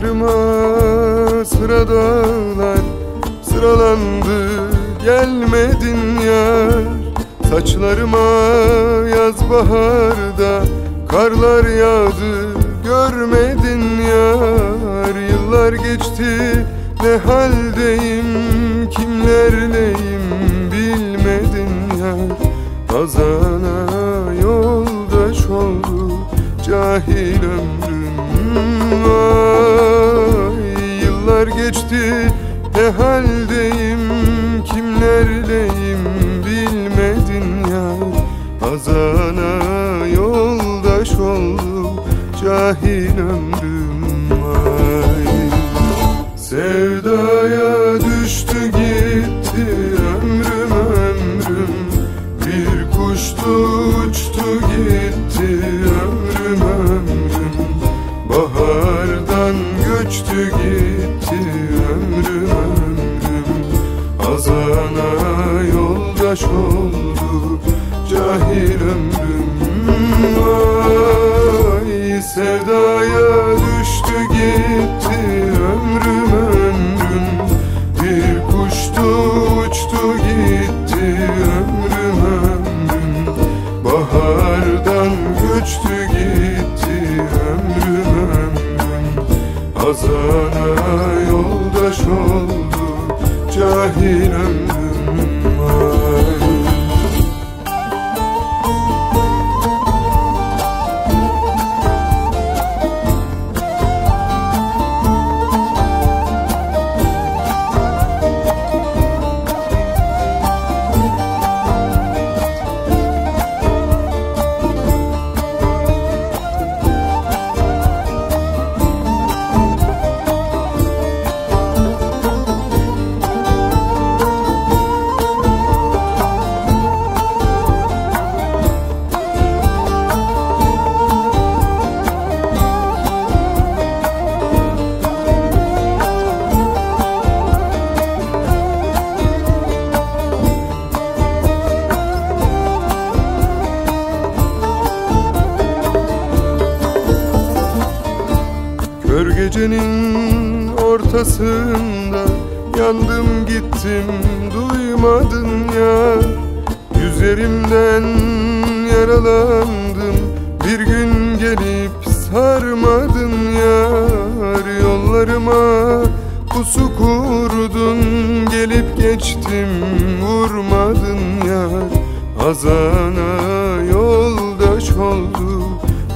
Yollarıma sıra dağlar sıralandı gelmedin yar. Saçlarıma yaz baharda karlar yağdı görmedin yar. Yıllar geçti ne haldeyim kimlerleyim bilmedin yar. Hazana yoldaş oldu cahil ömrüm Vay yıllar geçti. Ne haldeyim kimlerleyim yoldaş oldu cahil ömrüm. Vay sevdaya düştü gitti ömrüm ömrüm. Bir kuştu uçtu gitti ömrüm ömrüm. Bahardan göçtü gitti ömrüm ömrüm. Hazana yoldaş oldu cahil ömrüm gecenin ortasında Yandım gittim duymadın ya. Yüzerimden yaralandım Bir gün gelip sarmadın yar Yollarıma pusu kurdun Gelip geçtim vurmadın yar Hazana yoldaş oldu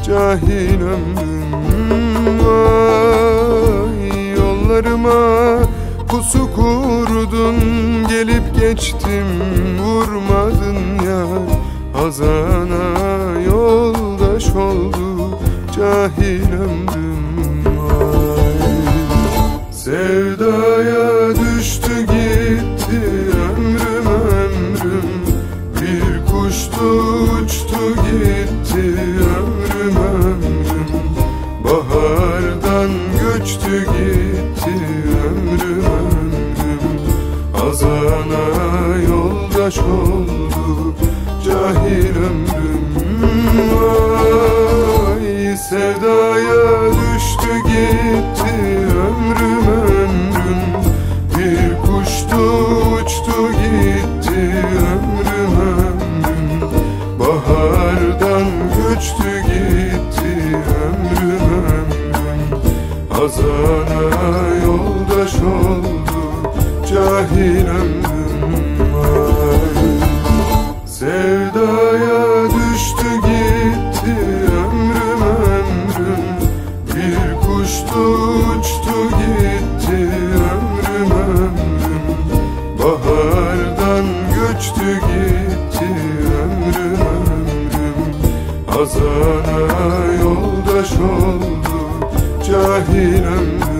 cahil ömrüm Vay yollarıma pusu kurdun Gelip geçtim vurmadın yar Hazana yoldaş oldu cahil ömrüm Vay Sevdaya düştü gitti ömrüm ömrüm. Bir kuştu uçtu gitti ömrüm ömrüm Bahardan göçtü gitti ömrüm. Ömrüm Hazana yoldaş oldu cahil ömrüm. Vay sevdaya düştü gitti ömrüm ömrüm. Bir kuştu uçtu gitti ömrüm ömrüm. Bahardan göçtü gitti Hazana yoldaş oldu cahil ömrüm Vay Sevdaya düştü gitti ömrüm ömrüm. Bir kuştu uçtu gitti ömrüm ömrüm. Bahardan göçtü gitti ömrüm ömrüm. Hazana yoldaş oldu cahil ömrüm